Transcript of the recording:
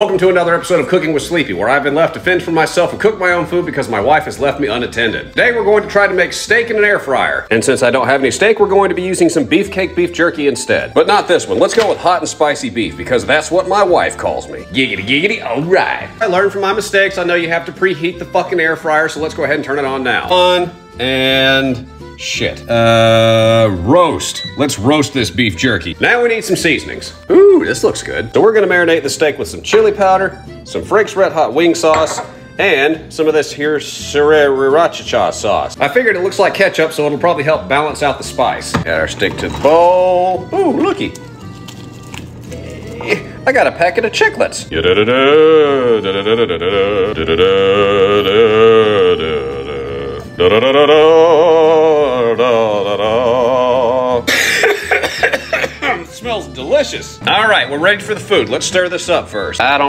Welcome to another episode of Cooking with Sleepy, where I've been left to fend for myself and cook my own food because my wife has left me unattended. Today we're going to try to make steak in an air fryer. And since I don't have any steak, we're going to be using some beefcake beef jerky instead. But not this one. Let's go with hot and spicy beef because that's what my wife calls me. Giggity giggity, alright. I learned from my mistakes. I know you have to preheat the fucking air fryer, so let's go ahead and turn it on now. On and Shit. Uh, roast. Let's roast this beef jerky. Now we need some seasonings. Ooh, this looks good. So we're gonna marinate the steak with some chili powder, some Frank's Red Hot Wing Sauce, and some of this here sriracha sauce. I figured it looks like ketchup, so it'll probably help balance out the spice. Got our steak to the bowl. Ooh, looky. I got a packet of chiclets. smells delicious. All right, we're ready for the food. Let's stir this up first. I don't